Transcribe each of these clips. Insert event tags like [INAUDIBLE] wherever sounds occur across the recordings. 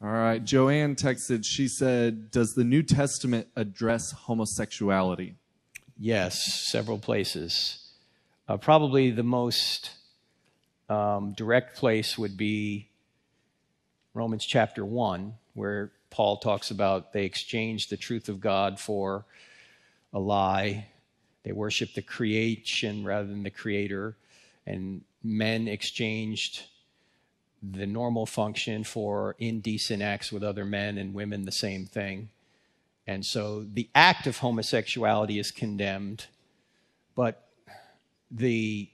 All right. Joanne texted, she said, Does the New Testament address homosexuality? Yes, several places. Uh, probably the most um, direct place would be Romans chapter 1, where Paul talks about they exchanged the truth of God for a lie. They worshiped the creation rather than the creator. And men exchanged the normal function for indecent acts with other men, and women the same thing. And so the act of homosexuality is condemned, but the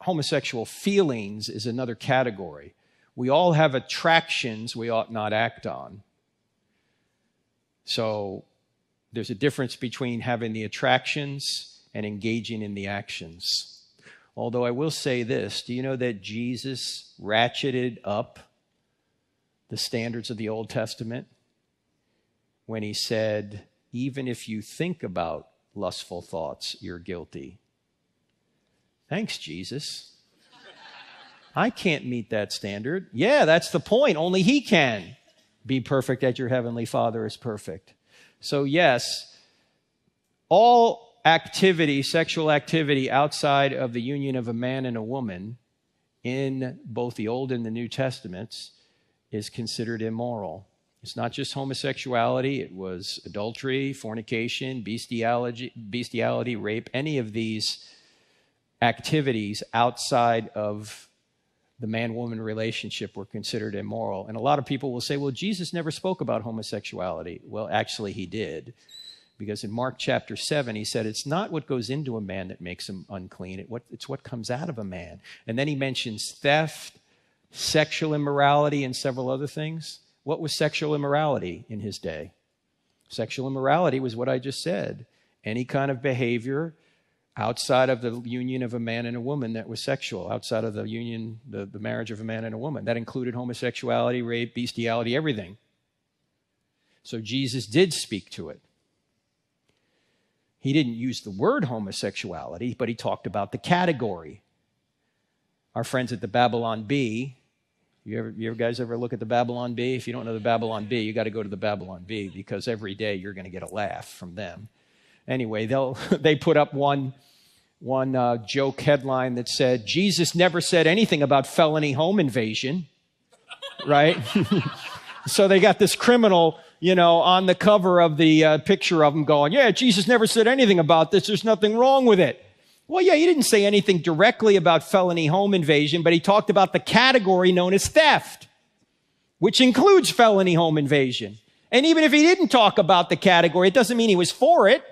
homosexual feelings is another category. We all have attractions we ought not act on. So there's a difference between having the attractions and engaging in the actions. Although I will say this do you know that Jesus ratcheted up the standards of the Old Testament when he said, even if you think about lustful thoughts, you're guilty? Thanks, Jesus. I can't meet that standard. Yeah, that's the point. Only He can be perfect as your Heavenly Father is perfect. So, yes, all activity, sexual activity outside of the union of a man and a woman in both the Old and the New Testaments is considered immoral. It's not just homosexuality, it was adultery, fornication, bestiality, bestiality, rape, any of these activities outside of the man woman relationship were considered immoral. And a lot of people will say, well, Jesus never spoke about homosexuality. Well, actually, he did. Because in Mark chapter 7, he said, It's not what goes into a man that makes him unclean, it's what comes out of a man. And then he mentions theft, sexual immorality, and several other things. What was sexual immorality in his day? Sexual immorality was what I just said any kind of behavior outside of the union of a man and a woman that was sexual, outside of the union, the, the marriage of a man and a woman. That included homosexuality, rape, bestiality, everything. So Jesus did speak to it. He didn't use the word homosexuality, but he talked about the category. Our friends at the Babylon Bee, you ever, you guys ever look at the Babylon Bee? If you don't know the Babylon Bee, you got to go to the Babylon Bee because every day you're going to get a laugh from them. Anyway, they'll, [LAUGHS] they put up one, one uh, joke headline that said, Jesus never said anything about felony home invasion, right? [LAUGHS] so they got this criminal you know, on the cover of the uh, picture of him going, yeah, Jesus never said anything about this. There's nothing wrong with it. Well, yeah, he didn't say anything directly about felony home invasion, but he talked about the category known as theft, which includes felony home invasion. And even if he didn't talk about the category, it doesn't mean he was for it,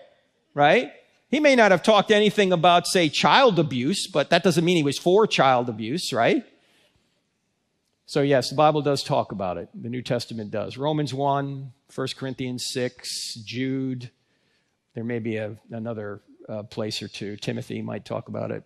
right? He may not have talked anything about, say, child abuse, but that doesn't mean he was for child abuse, right? So, yes, the Bible does talk about it. The New Testament does. Romans 1, 1 Corinthians 6, Jude. There may be a, another uh, place or two. Timothy might talk about it.